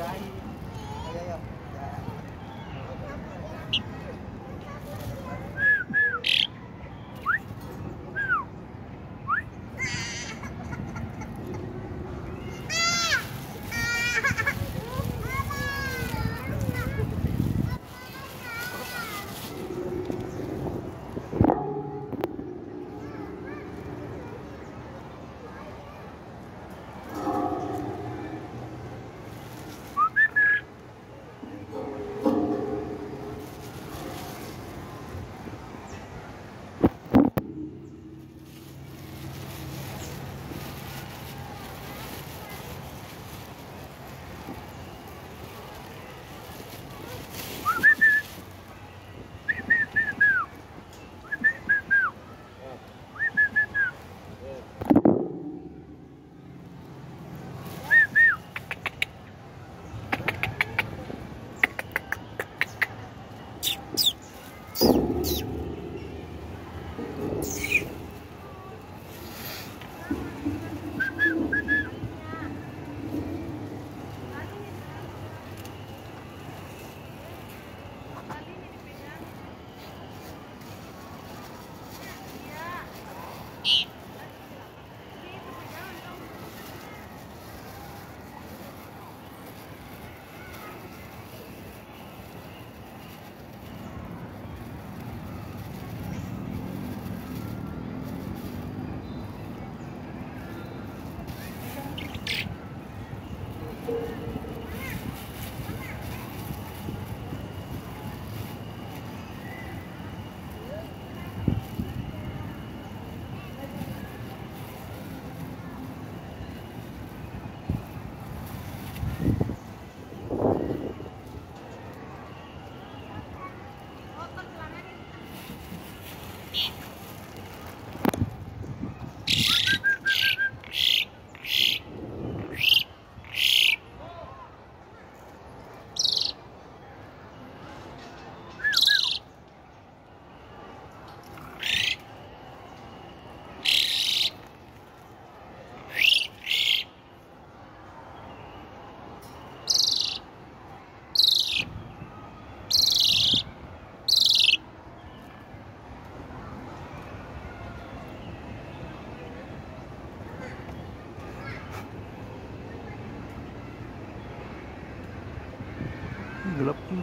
guy. Gelap ni.